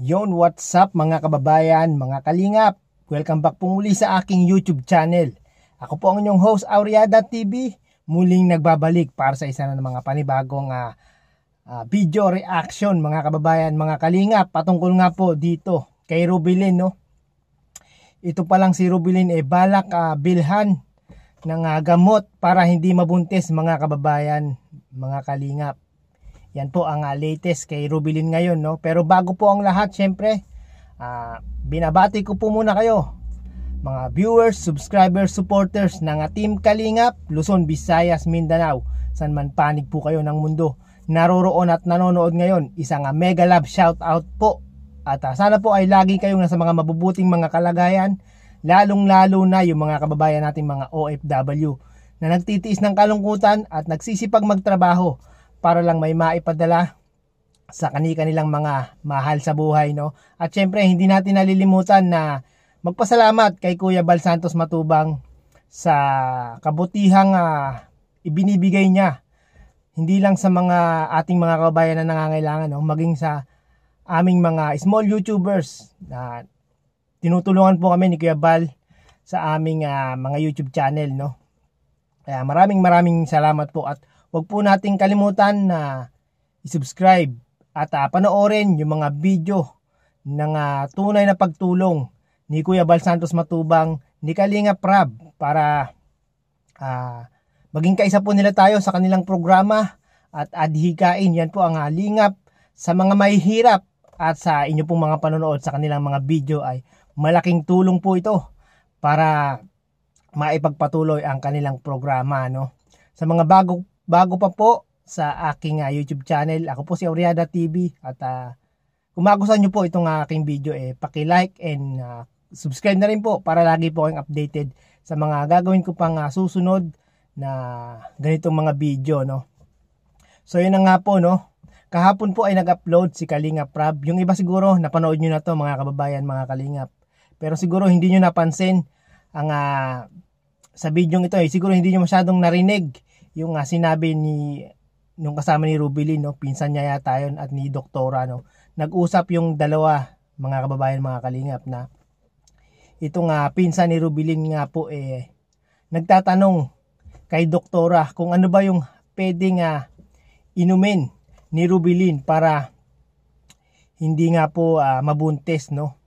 Yon, what's up mga kababayan, mga kalingap? Welcome back po muli sa aking YouTube channel. Ako po ang inyong host, Auriada TV. Muling nagbabalik para sa isa na ng mga panibagong uh, uh, video reaction mga kababayan, mga kalingap. Patungkol nga po dito kay Rubilin, no? Ito pa lang si Rubilin eh balak uh, bilhan ng uh, gamot para hindi mabuntis mga kababayan, mga kalingap. Yan po ang uh, latest kay Rubilin ngayon. No? Pero bago po ang lahat, syempre, uh, binabati ko po muna kayo. Mga viewers, subscribers, supporters ng uh, Team Kalingap, Luzon, Visayas, Mindanao, san man panig po kayo ng mundo. Naroroon at nanonood ngayon, isang uh, mega love shout out po. At uh, sana po ay lagi kayong nasa mga mabubuting mga kalagayan, lalong lalo na yung mga kababayan nating mga OFW na nagtitiis ng kalungkutan at nagsisipag magtrabaho para lang may maipadala sa kani-kanilang mga mahal sa buhay no. At syempre hindi natin nalilimutan na magpasalamat kay Kuya Bal Santos Matubang sa kabutihang uh, ibinibigay niya hindi lang sa mga ating mga kababayan na nangangailangan no, maging sa aming mga small YouTubers na tinutulungan po kami ni Kuya Bal sa aming uh, mga YouTube channel no. Kaya maraming maraming salamat po at Huwag po nating kalimutan na i-subscribe at uh, panoorin yung mga video ng uh, tunay na pagtulong ni Kuya Bal Santos Matubang ni Kalinga Prab para uh, maging kaisa po nila tayo sa kanilang programa at adhikain. Yan po ang uh, lingap sa mga mahihirap at sa inyo pong mga panonood sa kanilang mga video ay malaking tulong po ito para maipagpatuloy ang kanilang programa no? Sa mga bago bago pa po sa aking uh, YouTube channel, ako po si Auriada TV at uh, kung magustuhan nyo po itong aking video eh paki-like and uh, subscribe na rin po para lagi po kayong updated sa mga gagawin ko pang uh, susunod na ganitong mga video no. So yun na nga po no. Kahapon po ay nag-upload si Kalinga Prab. Yung iba siguro napanood niyo na to mga kababayan, mga Kalingap. Pero siguro hindi niyo napansin ang uh, sa video ito eh. Siguro hindi niyo masyadong narinig yung uh, sinabi ni nung kasama ni Rubilin, no, pinsan niya yata yun at ni Doktora, no, nag-usap yung dalawa, mga kababayan, mga kalingap na itong uh, pinsan ni Rubilin nga po eh, nagtatanong kay Doktora kung ano ba yung pwedeng uh, inumin ni Rubilin para hindi nga po uh, mabuntis, no,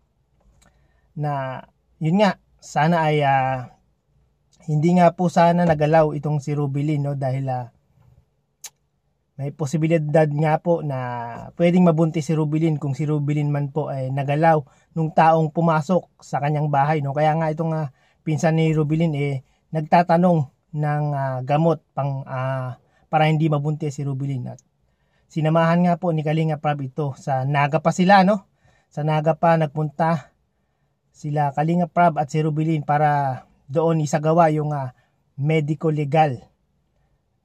na yun nga, sana ay uh, hindi nga po sana nagalaw itong si Rubilin no? Dahil uh, may posibilidad nga po na pwedeng mabuntis si Rubilin kung si Rubilin man po ay nagalaw nung taong pumasok sa kanyang bahay no? Kaya nga itong uh, pinsan ni Rubilin eh nagtatanong ng uh, gamot pang uh, para hindi mabuntis si Rubilin at sinamahan nga po ni Kalinga Prab ito. Sa Naga pa sila no? Sa Naga pa nagpunta sila Kalinga Prab at si Rubilin para doon isagawa yung uh, medical legal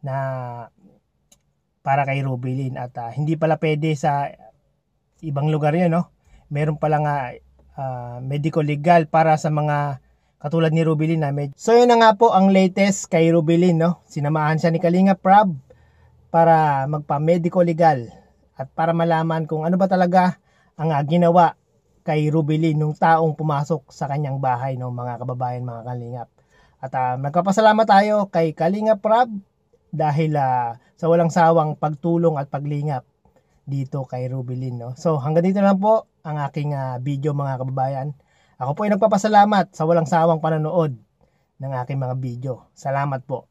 na para kay Rubilin at uh, hindi pala pwede sa ibang lugar yun no? Meron pala nga uh, medical legal para sa mga katulad ni Rubilin na med- so yun na nga po ang latest kay Rubilin no? Sinamahan siya ni Kalinga Prab para magpa medical legal at para malaman kung ano ba talaga ang uh, ginawa kay Rubilin nung taong pumasok sa kanyang bahay no mga kababayan mga kalingap. At uh, nagpapasalamat tayo kay Kalingap Rab dahil uh, sa walang sawang pagtulong at paglingap dito kay Rubilin no. So hanggang dito lang po ang aking uh, video mga kababayan. Ako po ay nagpapasalamat sa walang sawang panonood ng aking mga video. Salamat po.